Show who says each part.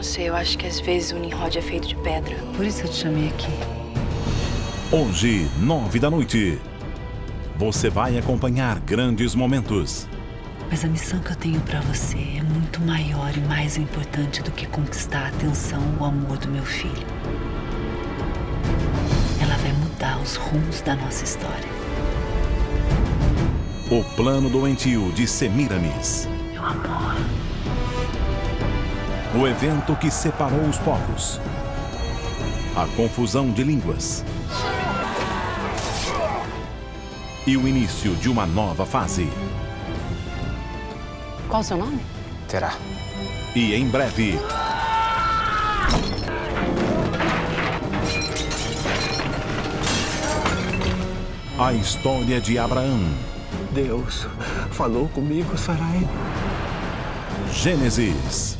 Speaker 1: não sei, eu acho que às vezes o Nimrod é feito de pedra.
Speaker 2: Por isso eu te chamei aqui.
Speaker 3: Hoje, nove da noite, você vai acompanhar grandes momentos.
Speaker 2: Mas a missão que eu tenho para você é muito maior e mais importante do que conquistar a atenção ou o amor do meu filho. Ela vai mudar os rumos da nossa história.
Speaker 3: O plano doentio de Semiramis.
Speaker 2: Meu amor.
Speaker 3: O evento que separou os povos. A confusão de línguas. E o início de uma nova fase.
Speaker 4: Qual o seu nome?
Speaker 5: Terá.
Speaker 3: E em breve. A história de Abraão.
Speaker 6: Deus falou comigo, Sarai.
Speaker 3: Gênesis.